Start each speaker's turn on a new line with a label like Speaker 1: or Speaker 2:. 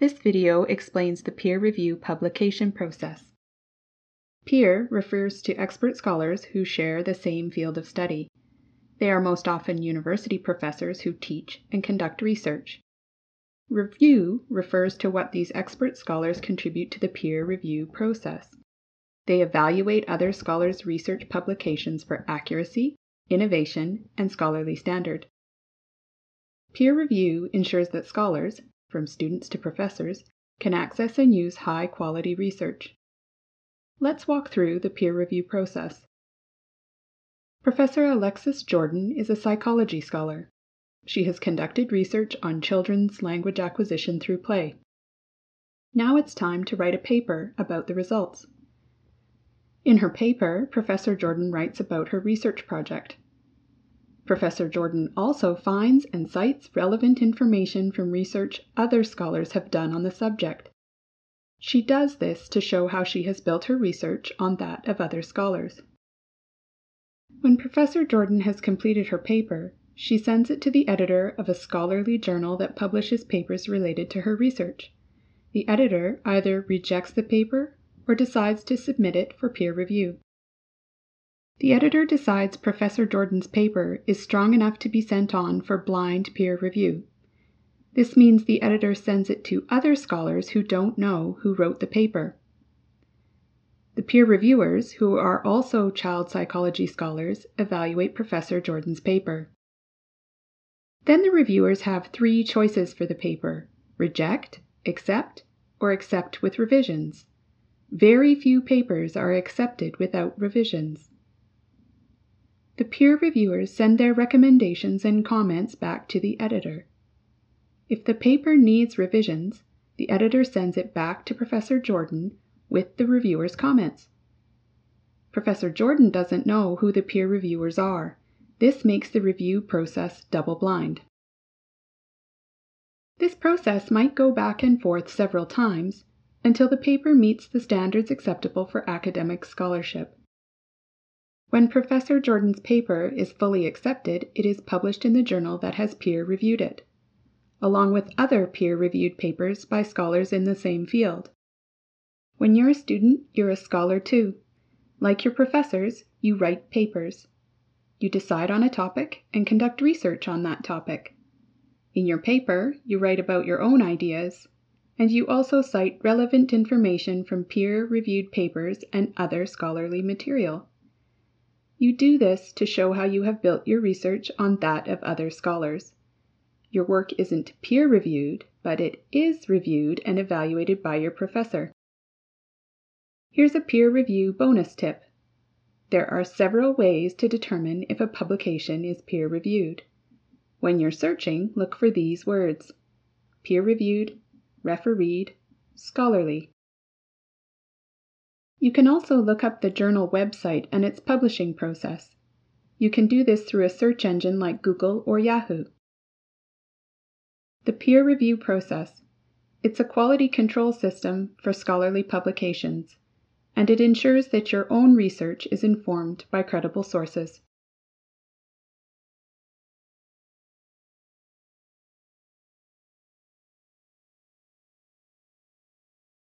Speaker 1: This video explains the peer review publication process. Peer refers to expert scholars who share the same field of study. They are most often university professors who teach and conduct research. Review refers to what these expert scholars contribute to the peer review process. They evaluate other scholars' research publications for accuracy, innovation, and scholarly standard. Peer review ensures that scholars, from students to professors, can access and use high quality research. Let's walk through the peer review process. Professor Alexis Jordan is a psychology scholar. She has conducted research on children's language acquisition through play. Now it's time to write a paper about the results. In her paper, Professor Jordan writes about her research project. Professor Jordan also finds and cites relevant information from research other scholars have done on the subject. She does this to show how she has built her research on that of other scholars. When Professor Jordan has completed her paper, she sends it to the editor of a scholarly journal that publishes papers related to her research. The editor either rejects the paper or decides to submit it for peer review. The editor decides Professor Jordan's paper is strong enough to be sent on for blind peer review. This means the editor sends it to other scholars who don't know who wrote the paper. The peer reviewers, who are also child psychology scholars, evaluate Professor Jordan's paper. Then the reviewers have three choices for the paper reject, accept, or accept with revisions. Very few papers are accepted without revisions. The peer reviewers send their recommendations and comments back to the editor. If the paper needs revisions, the editor sends it back to Professor Jordan with the reviewer's comments. Professor Jordan doesn't know who the peer reviewers are. This makes the review process double blind. This process might go back and forth several times until the paper meets the standards acceptable for academic scholarship. When Professor Jordan's paper is fully accepted, it is published in the journal that has peer reviewed it, along with other peer reviewed papers by scholars in the same field. When you're a student, you're a scholar too. Like your professors, you write papers. You decide on a topic and conduct research on that topic. In your paper, you write about your own ideas, and you also cite relevant information from peer reviewed papers and other scholarly material. You do this to show how you have built your research on that of other scholars. Your work isn't peer reviewed, but it is reviewed and evaluated by your professor. Here's a peer review bonus tip. There are several ways to determine if a publication is peer reviewed. When you're searching, look for these words peer reviewed, refereed, scholarly. You can also look up the journal website and its publishing process. You can do this through a search engine like Google or Yahoo. The peer review process. It's a quality control system for scholarly publications, and it ensures that your own research is informed by credible sources.